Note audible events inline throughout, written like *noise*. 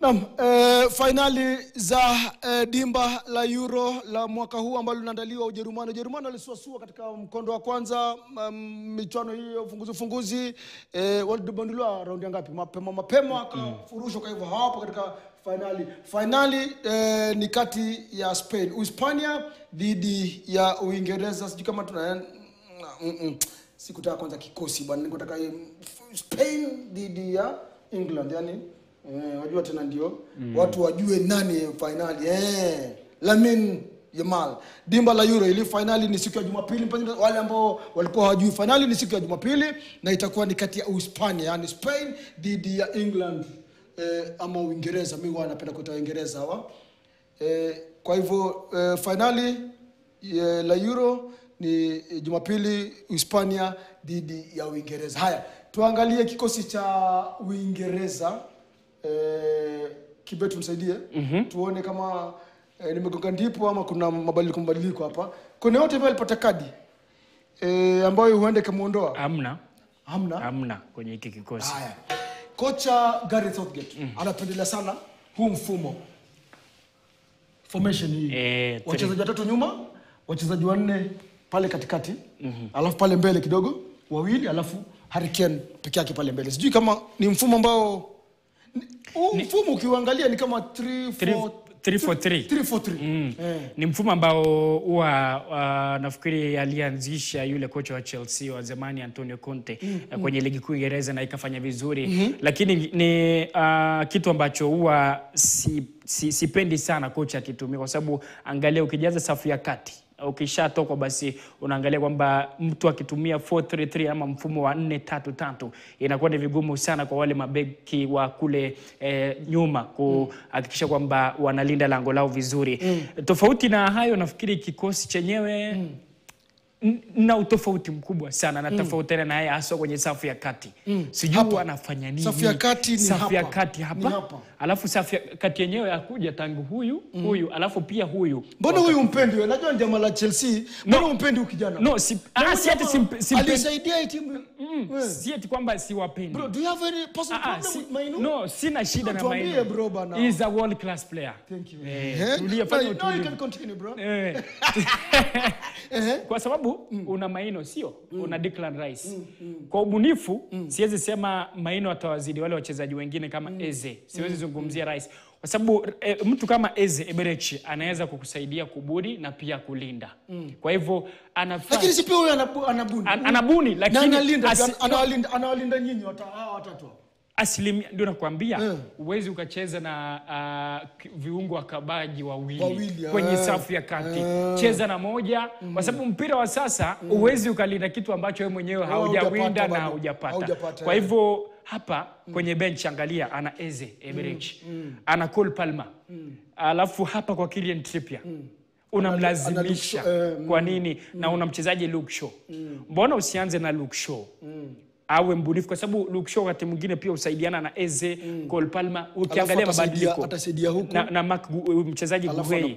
Naam, eh, fainali za eh, dimba la Euro la mwaka huu ambalo linaandaliwa Ujerumani. Ujerumani walisuasua katika mkondo wa kwanza um, michuano hii ya ufunguzi ufunguzi eh, walibanduliwa raundi ya ngapi? Mapema mapema wakafurushwa, kwa hivyo hawapo katika fainali. Fainali eh, ni kati ya Spain, Uhispania dhidi ya Uingereza. Sijui kama tuna mm, mm, sikutaka kwanza kikosi bwana, nikutaka Spain dhidi ya England yani Eh, wajua tena ndio watu wajue nani fainali eh, Lamin Yamal. Dimba la Euro ili fainali ni siku ya Jumapili. Wale ambao walikuwa hawajui, fainali ni siku ya Jumapili na itakuwa ni kati ya Uhispania, yani Spain dhidi ya England eh, ama Uingereza. Mimi huwa napenda kuita Uingereza hawa eh, kwa hivyo eh, fainali eh, la Euro ni eh, Jumapili, Uhispania dhidi ya Uingereza. Haya, tuangalie kikosi cha Uingereza. Eh, mm -hmm. tuone kama eh, nimegonga ndipo ama kuna mabadiliko mabadiliko hapa. Kuna yote ambayo alipata kadi eh, ambayo huenda ikamwondoa Hamna, hamna. hamna kwenye hiki kikosi. Haya, kocha Gareth Southgate mm -hmm. anapendelea sana huu mfumo formation hii Eh, wachezaji watatu nyuma, wachezaji wanne pale katikati mm -hmm. alafu pale mbele kidogo wawili, alafu Harry Kane peke yake pale mbele. Sijui kama ni mfumo ambao mfumo ukiuangalia ni kama 3 4 3-4-3. 3-4-3. Eh. Ni mfumo ambao huwa uh, nafikiri alianzisha yule kocha wa Chelsea wa zamani Antonio Conte uh, kwenye ligi kuu Uingereza na ikafanya vizuri lakini ni uh, kitu ambacho huwa si, si, sipendi sana kocha akitumia, kwa sababu angalia, ukijaza safu ya kati ukishatoka basi unaangalia kwamba mtu akitumia 433 ama mfumo wa 433 inakuwa ni vigumu sana kwa wale mabeki wa kule eh, nyuma kuhakikisha kwamba wanalinda lango lao vizuri. mm. Tofauti na hayo, nafikiri kikosi chenyewe n- na utofauti mkubwa sana na tofautiana na yeye haswa kwenye safu ya kati mm. sijui Hapa. anafanya nini Safu ya kati ni safu ya kati hapa, hapa. alafu safu ya kati yenyewe yakuja tangu huyu mm. huyu alafu pia huyu Mbona huyu mpendi wewe? Najua ni jamaa la Chelsea. Mbona umpendi ukijana kijana? no si, ah, si ati. Alisaidia timu. mm. si ati kwamba siwapendi Bro, do you have any personal Ah, ah, problem si- with Mainu? no sina shida na Tuambie, Mainu bro, bana. He is a world class player Thank you. Eh, Eh, tulia, no, fanya no, you can continue, bro. Eh. *laughs* Eh. *laughs* kwa sababu una Maino sio mm. una Declan Rice mm. Mm. kwa ubunifu mm. siwezi sema Maino atawazidi wale wachezaji wengine kama mm. Eze siwezi mm. zungumzia Rice kwa sababu e, mtu kama Eze Eberechi anaweza kukusaidia kubuni na pia kulinda mm. kwa hivyo anafaa Lakini si pia huyo anabuni. An- anabuni, lakini analinda, anawalinda anawalinda nyinyi watatu. Asilimia ndio nakwambia yeah. Uwezi ukacheza na uh, viungo wakabaji wawili, Wawili, kwenye eh. safu ya kati. Eh. cheza na moja mm. kwa sababu mpira wa sasa mm. Uwezi ukalinda kitu ambacho wewe mwenyewe haujawinda na haujapata. Kwa eh. hivyo hapa kwenye bench angalia ana Eze Eberechi ana Cole Palmer. Mm. alafu hapa kwa Kylian Trippier. Mm. Unamlazimisha. Shaw, eh, kwa nini? Mm, na una mchezaji Luke Shaw? Mbona usianze na Luke Shaw awe mbunifu kwa sababu Luke Shaw wakati mwingine pia husaidiana na Eze mm. Cole Palmer ukiangalia mabadiliko atasaidia huku. na, na Mark mchezaji Alafu eh,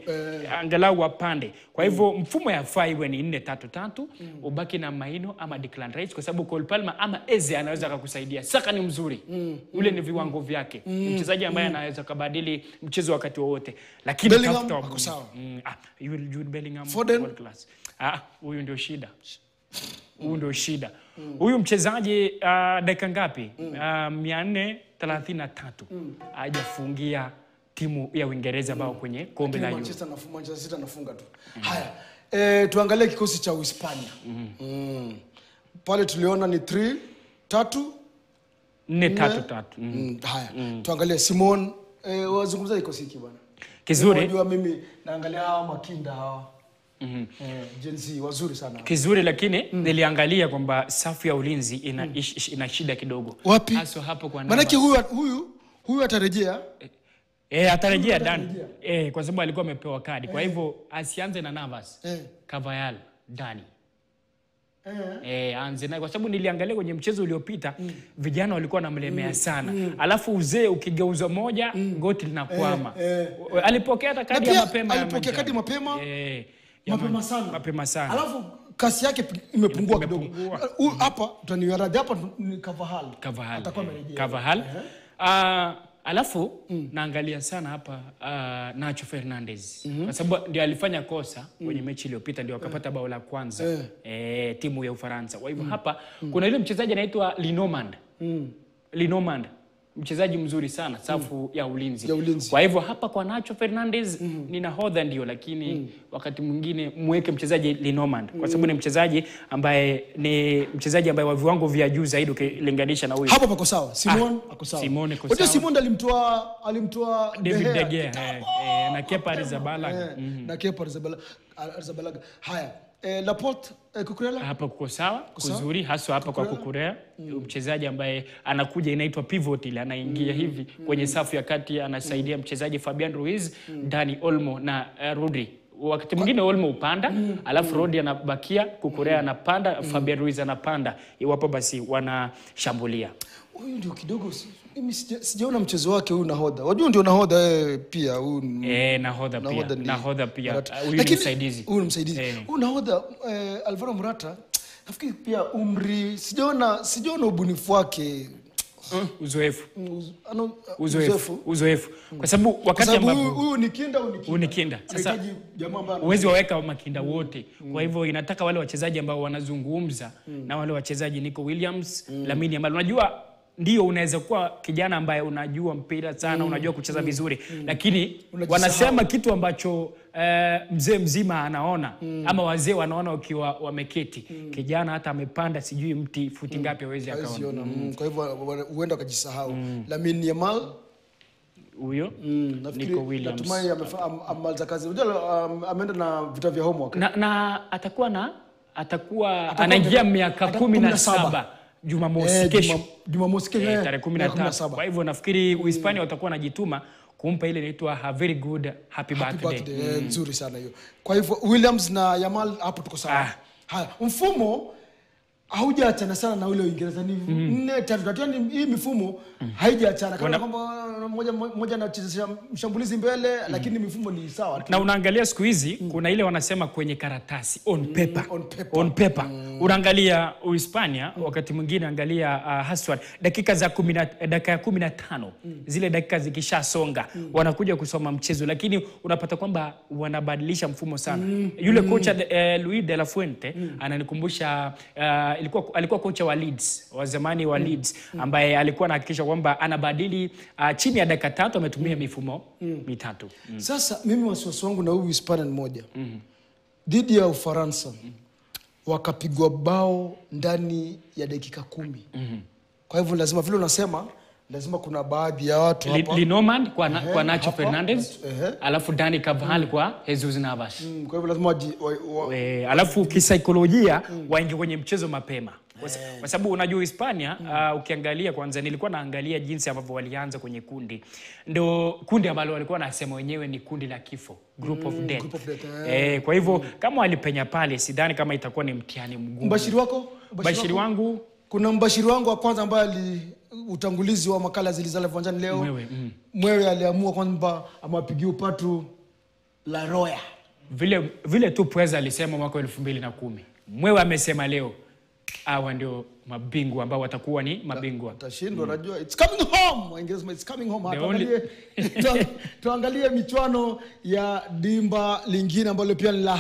angalau wapande kwa hivyo mm. mfumo ya iwe ni 4 3 3 mm. ubaki na Maino ama Declan Rice kwa sababu Cole Palmer ama Eze anaweza akakusaidia Saka ni mzuri mm. ule ni viwango vyake mm. mchezaji ambaye mm. anaweza kabadili mchezo wakati wowote lakini Bellingham tafuta ako sawa. Mm, ah, Jude Bellingham Foden? world class. Ah, huyu ndio shida. Huyu ndio shida. Huyu mm. mchezaji uh, dakika ngapi? Uh, mia nne thelathini na tatu ajafungia timu ya Uingereza bao kwenye kombe la. Manchester nafunga Manchester City anafunga tu. Haya. e, tuangalie kikosi cha Uhispania. Mm. mm. Pale tuliona ni 3 tatu nne tatu tatu. Mm. Mm, haya mm. tuangalie Simon eh, wazungumza kikosi hiki bwana Kizuri. unajua mimi naangalia hawa makinda hawa eh, Gen Z wazuri sana Kizuri lakini mm. niliangalia kwamba safu ya ulinzi ina, mm. ish, ina shida kidogo. Wapi? Haswa hapo kwa maanake Navas. huyu huyu huyu atarejea Eh, atarejea Dan. Eh, kwa sababu alikuwa amepewa kadi. Kwa hivyo asianze na Navas. Eh. Kavayal Dani. eh, Eh, anze naye kwa sababu niliangalia kwenye mchezo uliopita mm. vijana walikuwa wanamlemea sana. mm. Alafu uzee ukigeuza moja mm. goti linakwama. Eh, eh. Alipokea hata kadi ya mapema alipokea kadi mapema, Eh, mapema sana Mapema sana. alafu kasi yake imepungua kidogo hapa tutaniwaradhi hapa ni Kavahal Carvajal. atakuwa eh, amerejea Carvajal. Ah, alafu naangalia sana hapa uh, Nacho Fernandez mm -hmm. kwa sababu ndio alifanya kosa mm. kwenye mechi iliyopita ndio akapata bao la kwanza eh, timu ya Ufaransa. Kwa hivyo mm. hapa mm. kuna yule mchezaji anaitwa Linomand mm. Linomand mchezaji mzuri sana safu mm. ya ulinzi. Ya ulinzi. Kwa hivyo hapa kwa Nacho Fernandez mm. ni nahodha ndio, lakini mm. wakati mwingine mweke mchezaji Linomand kwa sababu ni mchezaji ambaye ni mchezaji ambaye wa viwango vya juu zaidi ukilinganisha na huyu hapo pako sawa simon ah, ako sawa Simon ako sawa. simon alimtoa alimtoa David De Gea eh, eh, na Kepa Arrizabalaga. Eh, na Kepa Arrizabalaga. haya eh, Laporte eh, Kukurela hapa kuko sawa kuzuri haswa hapa Kukurela. kwa kukurea mchezaji ambaye anakuja inaitwa pivot ile anaingia mm. hivi kwenye safu ya kati anasaidia mm. mchezaji Fabian Ruiz mm. Dani Olmo na uh, Rodri wakati mwingine Olmo upanda mm. alafu Rodi anabakia kukurea anapanda mm. Fabian Ruiz anapanda. Iwapo basi wanashambulia. Huyu ndio kidogo mimi sijaona mchezo wake huyu nahodha. Wajua ndio nahodha eh, pia huyu un... eh, nahodha pia nahodha pia. Huyu ni msaidizi. huyu ni msaidizi. Eh. huyu nahodha eh, Alvaro Morata nafikiri pia umri sijaona sijaona ubunifu wake Mm, uzoefu. Ano- uzoefu. uzoefu. Kwa sababu wakati ambapo huyu ni kinda huyu ni kinda. Sasa- uwezi waweka makinda wote. Kwa hivyo inataka wale wachezaji ambao wanazungumza na wale wachezaji Nico Williams Lamine Yamal. Unajua ndio unaweza kuwa kijana ambaye unajua mpira sana mm, unajua kucheza vizuri. mm, lakini Unajisahau. wanasema kitu ambacho eh, mzee mzima anaona mm, ama wazee wanaona wakiwa wameketi. Mm, kijana hata amepanda sijui mti futi ngapi awezi hawezi akaona. Mm, kwa hivyo huenda huenda mm. Lamine Yamal? Huyo? Mm, Nico Williams. natumai amemaliza kazi. Unajua ameenda na vita vya homework. Na, na atakuwa na atakuwa anaingia miaka- kumi na 17. saba Jumamosi Eh, kesho Jumamosi kesho, Eh, eh, tarehe kumi na miaka tatu. 17. Kwa hivyo nafikiri Uhispania watakuwa wanajituma kumpa ile inaitwa a very good happy Happy birthday. birthday, eh, nzuri sana hiyo kwa hivyo Williams na Yamal hapo tuko sawa Ah. haya mfumo haujaachana sana na ule Uingereza ni nne tatu tatu yani hii mifumo haijaachana. Kama kwamba moja moja anachezesha mshambulizi mbele lakini mifumo ni sawa tu. na unaangalia siku hizi kuna ile wanasema kwenye karatasi on paper, on paper. On paper. unaangalia uhispania wakati mwingine angalia uh, haswa dakika za kumi na- dakika ya kumi na tano. Zile dakika zikishasonga wanakuja kusoma mchezo lakini unapata kwamba wanabadilisha mfumo sana. Yule kocha uh, Luis de la Fuente ananikumbusha uh, ilikuwa, alikuwa kocha wa Leeds wa zamani wa Leeds ambaye alikuwa anahakikisha kwamba anabadili uh, chini ya dakika tatu ametumia mifumo mitatu. Sasa mimi wasiwasi wangu na huyu Hispania ni moja. Dhidi ya Ufaransa wakapigwa bao ndani ya dakika kumi. Kwa hivyo lazima vile unasema lazima kuna baadhi ya watu hapa Linoman kwa, na, kwa Nacho hapa. Fernandez Ehe. alafu Dani Carvajal kwa Jesus Navas Mm, kwa hivyo lazima waji, wa, wa, e, alafu kisaikolojia mm, waingie kwenye mchezo mapema kwa sababu unajua Hispania mm. uh, ukiangalia kwanza, nilikuwa naangalia jinsi ambavyo walianza kwenye kundi, ndo kundi ambalo walikuwa nasema wenyewe ni kundi la kifo, group of death. group of death, Eh, kwa hivyo mm. kama walipenya pale, sidhani kama itakuwa ni mtihani mgumu. mbashiri wako mbashiri wangu kuna mbashiri wangu wa kwanza ambaye ali utangulizi wa makala zilizala viwanjani leo. Mwewe, mm. mwewe aliamua kwamba amapigia upatu la roya. Vile, vile tu Pweza alisema mwaka wa elfu mbili na kumi. Mwewe amesema leo hawa ndio mabingwa ambao watakuwa ni mabingwa atashindwa najua. It's coming home Waingereza it's coming home. Tuangalie, *laughs* tu- tuangalie michuano ya dimba lingine ambalo pia ni la